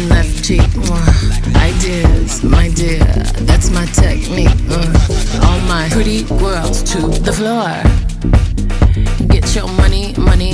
and left cheek. Uh, ideas, my dear, that's my technique. Uh, all my pretty girls to the floor. Get your money, money